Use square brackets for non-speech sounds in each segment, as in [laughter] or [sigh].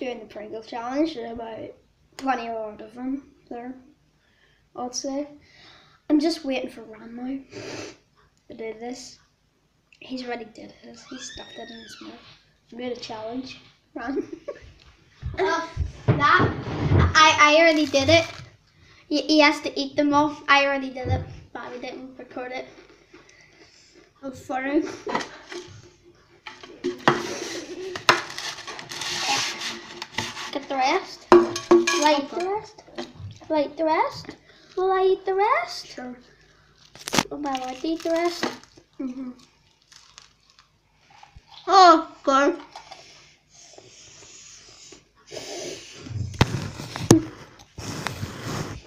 doing the Pringle challenge. There's about 20 odd of them there, I'd say. I'm just waiting for Ron now to do this. He's already did his. He stuffed it in his mouth. I'm a challenge. Ron. Uh, [laughs] that I I already did it. He, he has to eat them all. I already did it, but I didn't record it. It was the rest. Will I eat the rest? Will I eat the rest? Will I eat the rest? Sure. Will I like to eat the rest? Mm-hmm. Oh, God.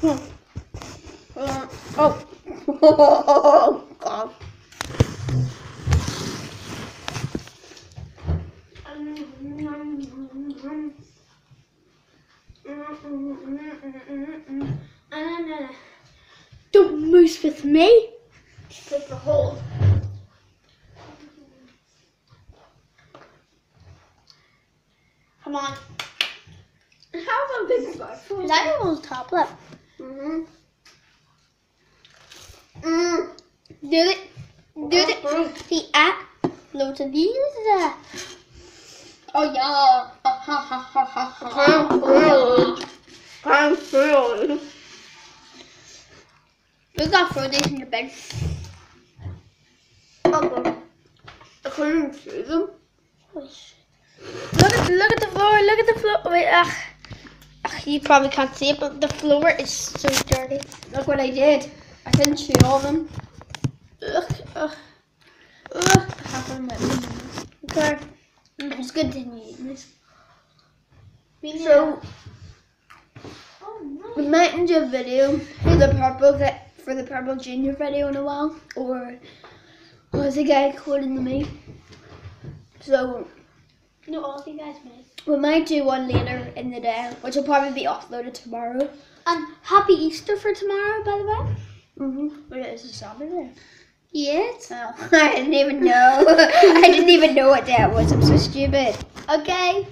[laughs] Oh. [laughs] oh, God. Don't move with me. Take the hold. Come on. How a big spoonful? Is that your little tablet? Mm-hmm. Mm. Do it. Do it. See, at loads of these. uh, Oh yeah. Ha ha ha ha ha ha. I'm thrilled. We got throw these in the bin. Okay. I couldn't see them. Look at look at the floor. Look at the floor. Wait, ugh. Ugh, You probably can't see it, but the floor is so dirty. Look what I did. I didn't see all of them. Ugh, ugh. Ugh. I have them in my mouth. Okay. It's good to eat this. So oh no. we might do a video for the purple vi- for the purple junior video in a while, or was a guy calling to me. So No, all of you guys made. we might do one later in the day, which will probably be uploaded tomorrow. And happy Easter for tomorrow, by the way. Mm-hmm. But it is a Saturday. Yes. Oh, [laughs] I didn't even know. [laughs] I didn't even know what that was. I'm so stupid. Okay.